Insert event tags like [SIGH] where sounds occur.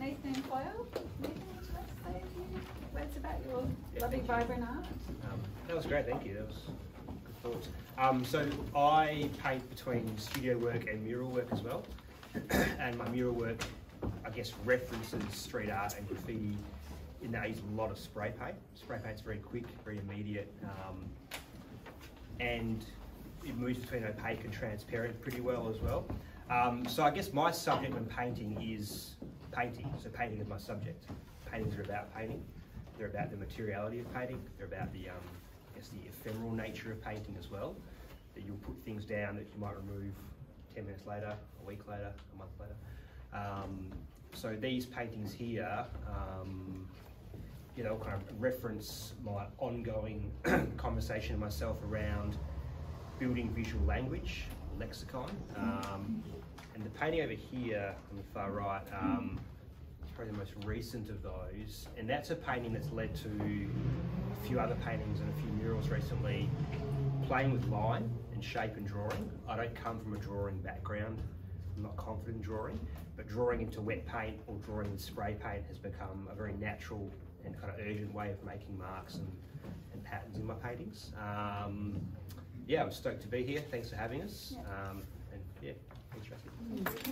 Nathan Hoyle. Nathan, would you like to say a few words about your loving vibrant art? Um, that was great, thank you. That was good thoughts. Um, so I paint between studio work and mural work as well. [COUGHS] and my mural work, I guess, references street art and graffiti in that I use a lot of spray paint. Spray paint's very quick, very immediate, um, and it moves between opaque and transparent pretty well as well. Um, so I guess my subject when painting is painting. So painting is my subject. Paintings are about painting. They're about the materiality of painting. They're about the, um, I guess, the ephemeral nature of painting as well. That you'll put things down that you might remove 10 minutes later, a week later, a month later. Um, so these paintings here, um, you know, kind of reference my ongoing [CLEARS THROAT] conversation myself around building visual language, lexicon. Um, and the painting over here on the far right um, is probably the most recent of those. And that's a painting that's led to a few other paintings and a few murals recently, playing with line and shape and drawing. I don't come from a drawing background. I'm not confident in drawing, but drawing into wet paint or drawing with spray paint has become a very natural and kind of urgent way of making marks and, and patterns in my paintings. Um, yeah, I'm stoked to be here. Thanks for having us. Um, and yeah, Tracy.